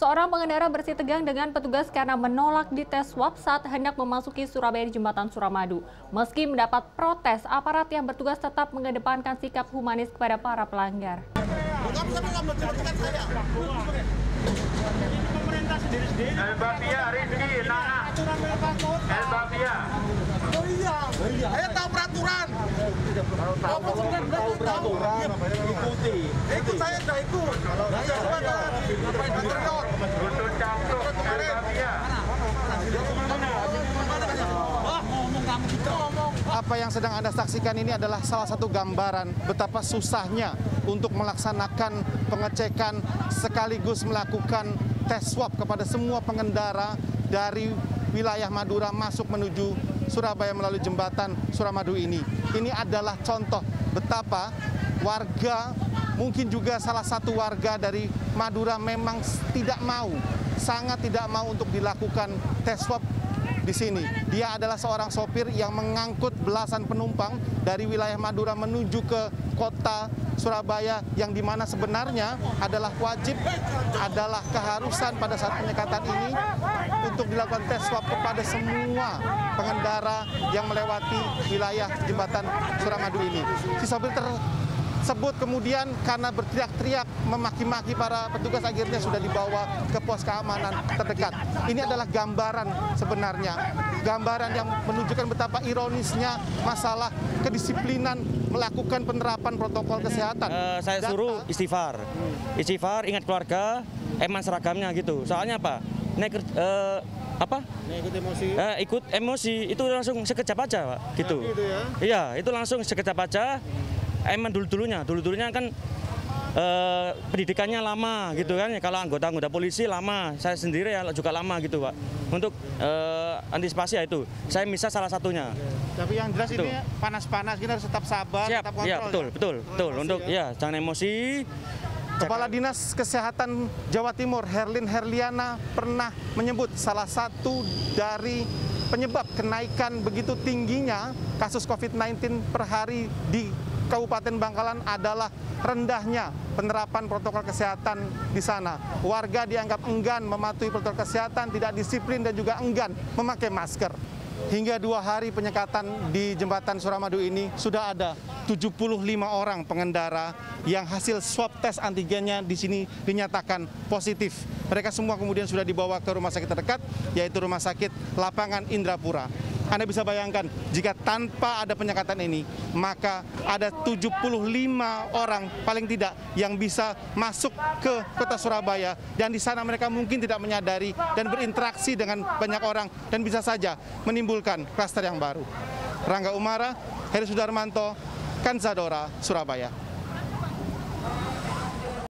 Seorang pengendara bersih tegang dengan petugas karena menolak dites swab saat hendak memasuki Surabaya di Jembatan Suramadu. Meski mendapat protes, aparat yang bertugas tetap mengedepankan sikap humanis kepada para pelanggar. Oh iya, saya saya. Saya ngapain Apa yang sedang Anda saksikan ini adalah salah satu gambaran betapa susahnya untuk melaksanakan pengecekan sekaligus melakukan tes swab kepada semua pengendara dari wilayah Madura masuk menuju Surabaya melalui jembatan Suramadu ini. Ini adalah contoh betapa warga mungkin juga salah satu warga dari Madura memang tidak mau, sangat tidak mau untuk dilakukan tes swab di sini. Dia adalah seorang sopir yang mengangkut belasan penumpang dari wilayah Madura menuju ke kota Surabaya yang di mana sebenarnya adalah wajib, adalah keharusan pada saat penyekatan ini untuk dilakukan tes swab kepada semua pengendara yang melewati wilayah jembatan Suramadu ini. Si sopir tersebut kemudian karena berteriak-teriak memaki-maki para petugas akhirnya sudah dibawa ke pos keamanan terdekat. Ini adalah gambaran sebenarnya, gambaran yang menunjukkan betapa ironisnya masalah kedisiplinan melakukan penerapan protokol kesehatan. Uh, saya Data- suruh istighfar, istighfar, ingat keluarga, eman seragamnya gitu. Soalnya apa? Naik ker- eh, apa? ikut emosi. Eh, ikut emosi itu langsung sekejap aja, Pak. Gitu. gitu ya? Iya, itu langsung sekejap aja. Eman dulu dulunya, dulu dulunya kan eh, pendidikannya lama gitu kan. Kalau anggota-anggota polisi lama, saya sendiri ya juga lama gitu, Pak. Untuk eh, antisipasi ya itu. Saya misal salah satunya. Tapi yang jelas Betul. ini panas-panas kita harus tetap sabar, Siap, tetap ya kontrol. betul, ya? betul, betul. Emosi Untuk ya. ya jangan emosi. Kepala Dinas Kesehatan Jawa Timur Herlin Herliana pernah menyebut salah satu dari penyebab kenaikan begitu tingginya kasus COVID-19 per hari di Kabupaten Bangkalan adalah rendahnya penerapan protokol kesehatan di sana. Warga dianggap enggan mematuhi protokol kesehatan, tidak disiplin dan juga enggan memakai masker. Hingga dua hari penyekatan di jembatan Suramadu ini sudah ada 75 orang pengendara yang hasil swab tes antigennya di sini dinyatakan positif. Mereka semua kemudian sudah dibawa ke rumah sakit terdekat, yaitu Rumah Sakit Lapangan Indrapura. Anda bisa bayangkan jika tanpa ada penyekatan ini, maka ada 75 orang paling tidak yang bisa masuk ke kota Surabaya dan di sana mereka mungkin tidak menyadari dan berinteraksi dengan banyak orang dan bisa saja menimbulkan klaster yang baru. Rangga Umara, Heri Sudarmanto, Kanzadora, Surabaya.